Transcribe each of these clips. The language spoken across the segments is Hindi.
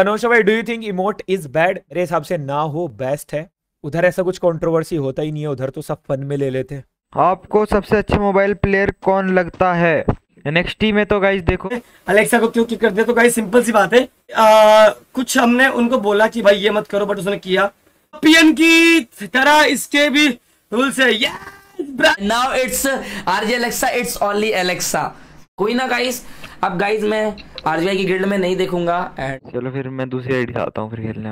नौशा भाई do you think emote is bad मेरे हिसाब से ना हो बेस्ट है। उधर ऐसा कुछ कंट्रोवर्सी होता ही नहीं है उधर तो सब फन में ले लेते हैं। आपको सबसे अच्छा मोबाइल प्लेयर कौन लगता है? नेक्स्ट में तो गाइस देखो। अलेक्सा को क्यों किक कर दिया तो गाइस सिंपल सी बात है। आ, कुछ हमने उनको बोला कि भाई ये मत करो बट उसने किया। पीएन की तरह इसके भी रूल्स है। Now it's RJ Alexa it's only Alexa कोई ना गाइस अब गाइस मैं आरजीआई की गिल्ड में नहीं देखूँगा चलो फिर मैं दूसरी आईडी आता हूँ फिर खेलने।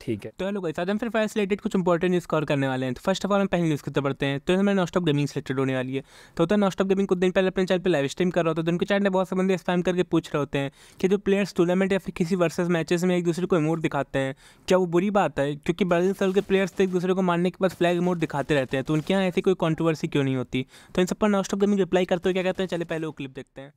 ठीक है। तो हेलो गाइस आज हम फिर फायर रिलेटेड कुछ इंपॉर्टेंट न्यूज़ कवर करने वाले हैं। तो फ़र्स्ट ऑफ़ ऑल हम पहले न्यूज़ करते पढ़ते हैं। तो हमें नॉस्टॉप गेमिंग सिलेक्टेड होने वाली है। तो होता है नॉस्टॉप गेमिंग कुछ दिन पहले अपने चैनल पे लाइव स्ट्रीम कर रहा होता है तो उनके चैनल में बहुत से बंदे स्पैम करके पूछ रहे होते हैं कि जो प्लेयर्स टूर्नामेंट या फिर किसी वर्सेस मैचेस में एक दूसरे को इमोट दिखाते हैं क्या वो बुरी बात है? क्योंकि ब्राज़ील साल के प्लेयर्स तो एक दूसरे को मारने के बाद फ्लैग इमोट दिखाते रहते हैं तो उनके यहाँ ऐसी कोई कॉन्ट्रोवर्सी क्यों नहीं होती? तो इन सब पर नॉस्टॉप गेमिंग रिप्लाई करते हो क्या कहते हैं? चले पहले वो क्लिप देखते हैं।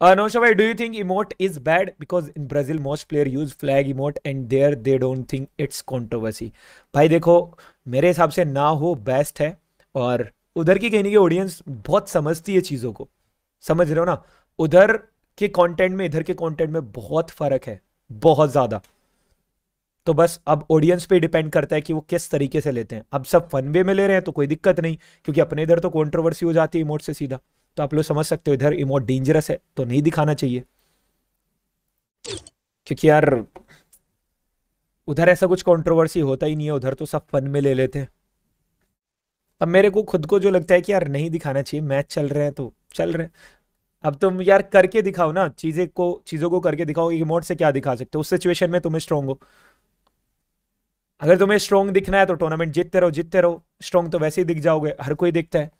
Uh, no, Shavai, do you think emote is bad? Because in Brazil, most player use flag emote and there they don't think it's controversy. भाई देखो, मेरे हिसाब से ना हो बेस्ट है, और उधर की कहने की ऑडियंस बहुत समझती है चीज़ों को। समझ रहे हो ना? उधर के कंटेंट में, इधर के कंटेंट में बहुत फ़र्क है, बहुत ज़्यादा। तो बस अब ऑडियंस पे डिपेंड करता है कि वो किस तरीके से लेते हैं। अब सब फन वे में ले रहे हैं तो कोई दिक्कत नहीं, क्योंकि अपने इधर तो कॉन्ट्रोवर्सी हो जाती है इमोट से सीधा। तो आप लोग समझ सकते हो, इधर इमोट डेंजरस है तो नहीं दिखाना चाहिए। क्योंकि यार उधर ऐसा कुछ कंट्रोवर्सी होता ही नहीं है, उधर तो सब फन में ले लेते हैं। अब मेरे को खुद को जो लगता है कि यार नहीं दिखाना चाहिए मैच चल रहे हैं तो चल रहे हैं। अब तुम यार करके दिखाओ ना, चीज़ें को, चीज़ों को करके दिखाओ इमोट से क्या दिखा सकते हो। उस सिचुएशन में तुम्हें स्ट्रॉन्ग हो। अगर तुम्हें स्ट्रॉन्ग दिखना है तो टूर्नामेंट जीतते रहो जीतते रहो। स्ट्रॉन्ग तो वैसे ही दिख जाओगे, हर कोई दिखता है।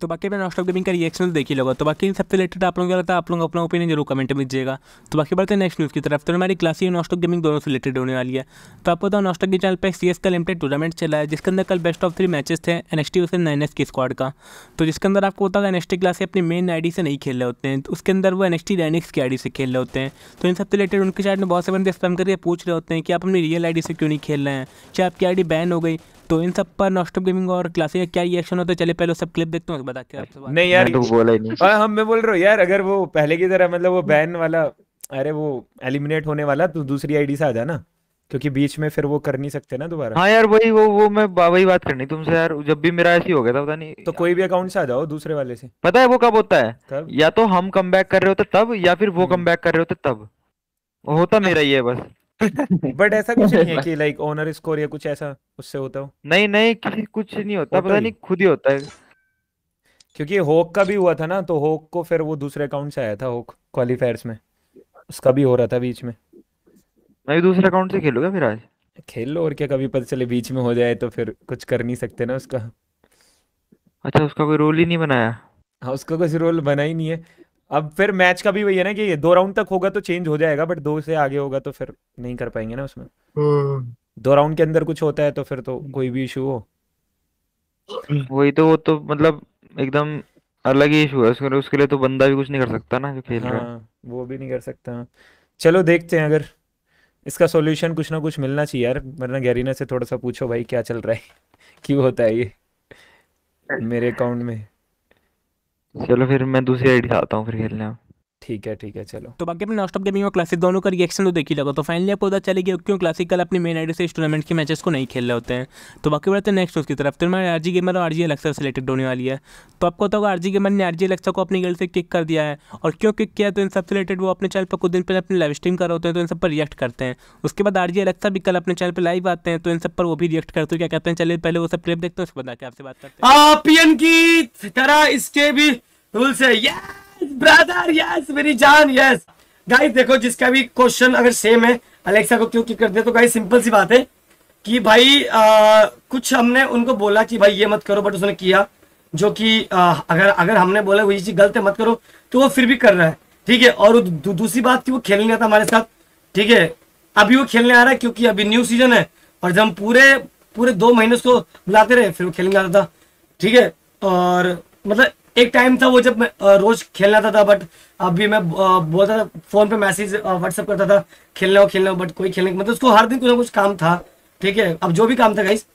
तो बाकी मैं नॉस्टॉक गेमिंग का रिएक्शन देख लगा तो बाकी इन सबसे रिलेटेड आप लोगों का लगता है आप लोग अपना ओपिनियन ज़रूर कमेंट में दीजिएगा। तो बाकी बढ़ते हैं नेक्स्ट न्यूज़ की तरफ़। तो हमारी क्लासी और नॉस्टॉक गेमिंग दोनों से रिलेटेड होने वाली है। तो आपको तो नॉस्टॉक के चैनल पर सी एस का लिमिटेड टूर्नामेंट चला है, जिसके अंदर कल बेस्ट ऑफ़ थ्री मैचेस थे N S T versus nine S की स्क्वाड का। तो जिसके अंदर आपको होता है एन एस टी क्लास अपनी मेन आई डी से नहीं खेल रहे होते हैं। तो उसके अंदर वो एन एस टी रैनिक्स की आई डी से खेल रहे होते हैं। तो इन सबसे रिलेटेड उनके चैनल में बहुत से बंदे स्पैम करके पूछ रहे होते हैं कि आप अपनी रियल आई डी से क्यों नहीं खेल रहे हैं? क्या आपकी आई डी बैन हो गई? तो इन सब पर नॉस्टॉप गेमिंग और क्लासिक का क्या रिएक्शन होता है? चले पहले सब क्लिप देखते हैं बता के आपसे नहीं यार तो बोला ही नहीं। हम मैं बोल रहा हूँ यार अगर वो पहले की तरह मतलब वो बैन वाला अरे वो एलिमिनेट होने वाला तो दूसरी आईडी से आ जाना क्योंकि बीच में फिर वो कर नहीं सकते ना दोबारा। हाँ यार वही वो वो मैं वही बात करनी तुमसे यार जब भी मेरा ऐसी हो गया था पता नहीं तो कोई भी अकाउंट से आ जाओ दूसरे वाले से। पता है वो कब होता है? कब? या तो हम कम कर रहे होते तब या फिर वो कम हम्म। कर रहे होते तब। होता मेरा ये बस। बट ऐसा कुछ नहीं है कि लाइक ओनर स्कोर या कुछ ऐसा उससे होता हो। नहीं नहीं किसी कुछ नहीं होता पता नहीं खुद ही होता है। क्योंकि होक का भी हुआ था ना तो होक को फिर वो दूसरे अकाउंट से आया था होक क्वालिफायर्स में। उसका भी हो रहा था बीच में। मैं दूसरे अकाउंट से खेलूँगा फिर आज? खेल लो और क्या कभी पता चले बीच में हो जाए तो फिर कुछ कर नहीं सकते ना उसका। अच्छा उसका कोई रोल ही नहीं बनाया। हाँ उसका कोई रोल बना ही नहीं है। अब फिर मैच का भी वही है ना कि दो राउंड तक होगा तो चेंज हो जाएगा बट दो से आगे होगा तो फिर नहीं कर पाएँगे ना उसमें। हम्म। दो राउंड के अंदर कुछ होता है तो फिर तो कोई भी इशू हो। वही तो वो तो मतलब एकदम अलग ही इशू है उसके उसके लिए तो बंदा भी कुछ नहीं कर सकता ना जो खेल रहा है। हाँ, वो भी नहीं कर सकता। चलो देखते हैं अगर इसका सॉल्यूशन कुछ ना कुछ मिलना चाहिए यार वरना गैरीना से थोड़ा सा पूछो भाई क्या चल रहा है क्यों होता है ये मेरे अकाउंट में। चलो फिर मैं दूसरी आईडी आता हूँ फिर खेलने। ठीक है ठीक है चलो। तो बाकी अपने नॉस्टॉप गेमिंग और क्लासिक दोनों का रिएक्शन तो देख ही लगा तो फाइनली आपको पता चलेगी क्यों क्लासिक कल अपनी मेन आईडी से इस टूर्नामेंट के मैचेस को नहीं खेल रहे होते हैं। तो बाकी बढ़ते हैं नेक्स्ट उसकी तरफ़। तो हमारे आरजी गेमर और आरजी एलेक्सा सिलेक्टेड होने वाली है। तो आपको होता होगा आरजी गेमर ने आरजी एलेक्सा को अपनी गर्ल से किक कर दिया है। और क्यों किक किया तो इन सब रिलेटेड वो अपने चैनल पर कुछ दिन पहले अपनी लाइव स्ट्रीम कर रहे होते हैं तो इन सब पर रिएक्ट करते हैं। उसके बाद आरजी एलेक्सा भी कल अपने चैनल पर लाइव आते हैं तो इन सब पर वो भी रिएक्ट करते हैं। क्या कहते हैं? चलिए पहले वो सब क्लिप देखते हैं उसके बाद आपसे बात करते हैं। की तरह इसके भी रूल्स है ब्रदर यस मेरी जान यस गाइस देखो जिसका भी क्वेश्चन अगर सेम है अलेक्सा को क्यों क्यों कर दिया तो गाइस सिंपल सी बात है कि भाई आ, कुछ हमने उनको बोला कि भाई ये मत करो बट उसने किया जो कि आ, अगर अगर हमने बोला वही चीज़ गलत है मत करो तो वो फिर भी कर रहा है ठीक है? और दू, दूसरी बात की वो खेलने आता हमारे साथ ठीक है? अभी वो खेलने आ रहा है क्योंकि अभी न्यू सीज़न है और जब हम पूरे पूरे दो महीने उसको बुलाते रहे फिर वो खेलने आता था ठीक है? और मतलब एक टाइम था वो जब मैं रोज खेलना था, था बट अभी मैं बोलता था फ़ोन पे मैसेज व्हाट्सअप करता था खेलने हो खेलने हो बट कोई खेलने मतलब उसको हर दिन कुछ ना कुछ काम था ठीक है? अब जो भी काम था गाइस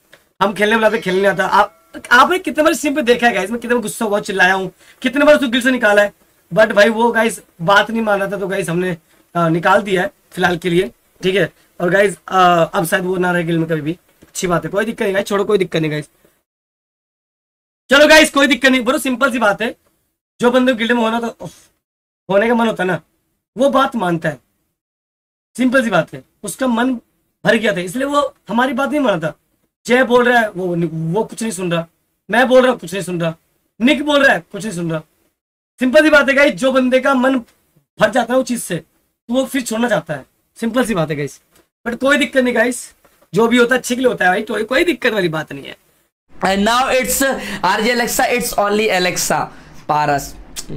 हम खेलने बुलाते खेलने आता। आप आपने कितने बार सिम पे देखा है गाइस मैं कितने बार गुस्सा हुआ चिल्लाया हूँ कितने बार उसको दिल से निकाला है? बट भाई वो गाइस बात नहीं मान रहा था तो गाइस हमने निकाल दिया है फ़िलहाल के लिए ठीक है? और गाइज़ अब शायद वो ना रहे गिल में कभी भी। अच्छी बात है कोई दिक्कत नहीं गाइस छोड़ो कोई दिक्कत नहीं गाइस चलो गाइस कोई दिक्कत नहीं। बोलो सिंपल सी बात है। जो बंदे गिल्ड में होना तो होने का मन होता ना, वो बात मानता है। सिंपल सी बात है। उसका मन भर गया था, इसलिए वो हमारी बात नहीं मानता जय बोल रहा है, वो वो कुछ नहीं सुन रहा। मैं बोल रहा हूँ, कुछ नहीं सुन रहा। निक बोल रहा है, कुछ नहीं सुन रहा। सिंपल सी बात है गाइस जो बंदे का मन भर जाता है वो चीज़ से तो वो फिर छोड़ना चाहता है। सिंपल सी बात है गाइस बट कोई दिक्कत नहीं गाइस जो भी होता है के लिए होता है, भाई। तो कोई दिक्कत वाली बात नहीं है। Now it's uh, RJ Alexa, it's only Alexa. Paras.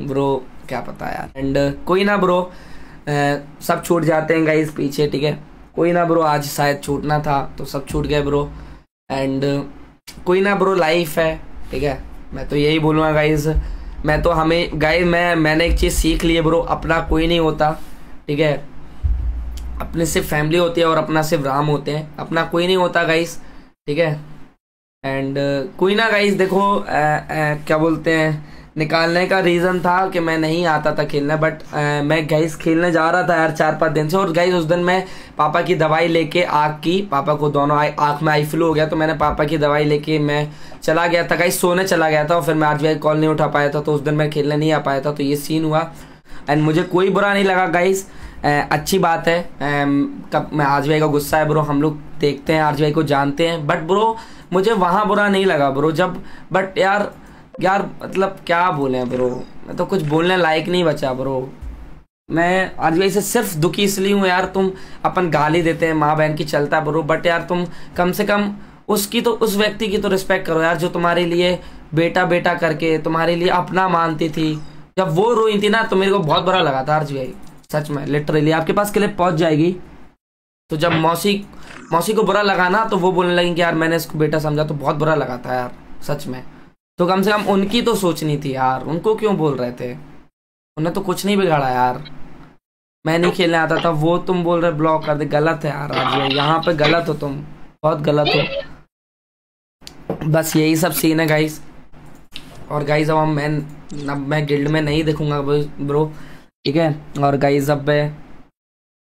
Bro, क्या पता यार. एंड uh, कोई ना ब्रो uh, सब छूट जाते हैं गाइस पीछे ठीक है? कोई ना ब्रो आज शायद छूटना था तो सब छूट गए ब्रो एंड uh, कोई ना ब्रो लाइफ है ठीक है? मैं तो यही बोलूँगा गाइस मैं तो हमें गाइस मैं मैंने एक चीज़ सीख ली है ब्रो अपना कोई नहीं होता ठीक है? अपने सिर्फ़ फैमिली होती है और अपना सिर्फ़ राम होते हैं. अपना कोई नहीं होता गाइस ठीक है? एंड uh, कोई ना गाइस देखो uh, uh, क्या बोलते हैं निकालने का रीज़न था कि मैं नहीं आता था खेलने बट मैं गाइस खेलने जा रहा था यार चार पाँच दिन से और गाइस उस दिन मैं पापा की दवाई लेके आँख की पापा को दोनों आई आँख में आई फ्लू हो गया तो मैंने पापा की दवाई लेके मैं चला गया था गाइस सोने चला गया था और फिर मैं आज भी कॉल नहीं उठा पाया था तो उस दिन मैं खेलने नहीं आ पाया था तो ये सीन हुआ। एंड मुझे कोई बुरा नहीं लगा गाइस अच्छी बात है कब मैं भाई का गुस्सा है ब्रो हम लोग देखते हैं आज भाई को जानते हैं बट ब्रो मुझे वहाँ बुरा नहीं लगा ब्रो जब बट यार यार मतलब क्या बोले ब्रो मैं तो कुछ बोलने लायक नहीं बचा ब्रो मैं आज भाई से सिर्फ़ दुखी इसलिए हूँ यार, तुम अपन गाली देते हैं माँ बहन की चलता ब्रो बट यार तुम कम से कम उसकी तो उस व्यक्ति की तो रिस्पेक्ट करो यार, जो तुम्हारे लिए बेटा बेटा करके, तुम्हारे लिए अपना मानती थी। जब वो रोई थी ना तो मेरे को बहुत बुरा लगा था अर्ज़ भाई। सच में लिटरली आपके पास क्लिप पहुँच जाएगी। तो जब मौसी मौसी को बुरा लगा ना तो वो बोलने लगी कि यार, मैंने इसको बेटा समझा तो बहुत बुरा लगा था यार, सच में। तो कम से कम उनकी तो सोचनी थी यार, उनको क्यों बोल रहे थे? उन्हें तो कुछ नहीं बिगाड़ा यार। मैं नहीं खेलने आता था, वो तुम बोल रहे ब्लॉक कर दे, गलत है यार, आज यहाँ पे गलत हो तुम, बहुत गलत हो। बस यही सब सीन है गाइस और गाइस अब मैं अब मैं गिल्ड में नहीं देखूँगा ब्रो ठीक है? और गाइस अब मैं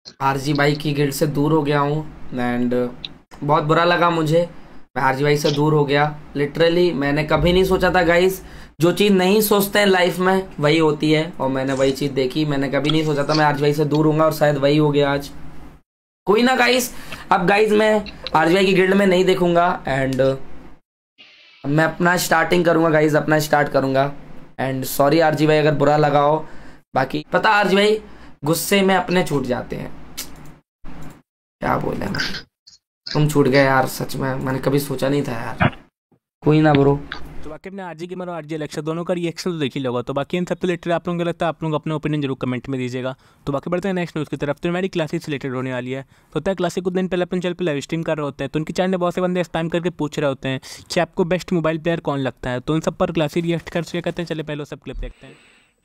आरजी भाई की गिल्ड से दूर हो गया हूँ एंड बहुत बुरा लगा मुझे। मैं आरजी भाई से दूर हो गया। लिटरली मैंने कभी नहीं सोचा था गाइस जो चीज़ नहीं सोचते हैं लाइफ में, वही होती है। और मैंने वही चीज़ देखी, मैंने कभी नहीं सोचा था मैं आरजी भाई से दूर हूँ और शायद वही हो गया आज। कोई ना गाइस अब गाइस मैं आरजी भाई की गिल्ड में नहीं देखूँगा एंड मैं अपना स्टार्टिंग करूँगा गाइस अपना स्टार्ट करूँगा। एंड सॉरी आरजी भाई, अगर बुरा लगा हो, बाकी, पता आरजी भाई गुस्से में अपने छूट जाते हैं। क्या बोले तुम छूट गए यार, सच में मैंने कभी सोचा नहीं था यार। कोई ना ब्रो। तो बाकी अपने आरजी गेमर और आरजी इलेक्शन दोनों का रिएक्शन तो देख ही लोगा। तो बाकी इन सबसे रिलेटेड आप लोगों को लगता है आप लोग अपने ओपिनियन ज़रूर कमेंट में दीजिएगा। तो बाकी बढ़ते हैं नेक्स्ट न्यूज़ की तरफ़। तो मेरी क्लासेस रिलेटेड होने वाली है। तो होता है क्लासिक कुछ दिन पहले अपने चैनल पर लाइव स्ट्रीम कर रहे होते हैं। तो उनके चैनल में बहुत से बंदे स्पैम करके पूछ रहे होते हैं कि आपको बेस्ट मोबाइल प्लेयर कौन लगता है? तो उन सब पर क्लासिक रिएक्ट कर कहते हैं। चले पहले सब क्लिप देखते हैं।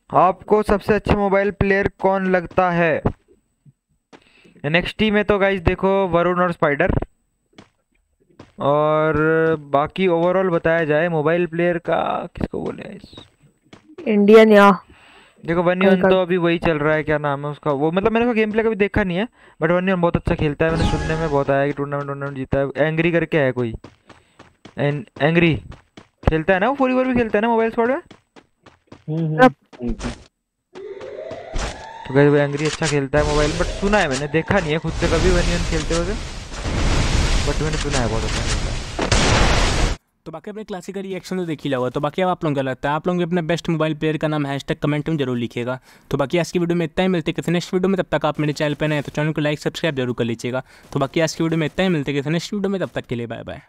आपको सबसे अच्छा मोबाइल प्लेयर कौन लगता है? एनएक्सटी में तो गाइज़ देखो वरुण और स्पाइडर। और बाकी ओवरऑल बताया जाए मोबाइल प्लेयर का किसको बोले इंडियन या। देखो वन वन तो अभी वही चल रहा है क्या नाम है उसका? वो मतलब मैंने उसका गेम प्ले कभी देखा नहीं है बट वन वन बहुत अच्छा खेलता है मैंने सुनने में बहुत आया कि टूर्नामेंट टूर्नामेंट जीता है। एंग्री करके है कोई। एंग्री खेलता है ना वो फोर भी खेलता है ना मोबाइल स्क्वाड में? तो गैस वो एंग्री अच्छा खेलता है मोबाइल बट सुना है मैंने देखा नहीं है खुद से कभी वन खेलते हुए। बट मैंने सुना है बहुत अच्छा खेलता है। तो बाकी अपने क्लासिक का रिएक्शन तो देख ही लगा तो बाकी अब आप लोगों का लगता है? आप लोग भी अपने बेस्ट मोबाइल प्लेयर का नाम हैश कमेंट में ज़रूर लिखिएगा। तो बाकी आज की वीडियो में इतना ही मिलते किसी नेक्स्ट वीडियो में तब तक आप मेरे चैनल पर नए तो चैनल को लाइक सब्सक्राइब ज़रूर कर लीजिएगा। तो बाकी आज की वीडियो में इतना ही मिलते किसी नेक्स्ट वीडियो में तब तक के लिए बाय बाय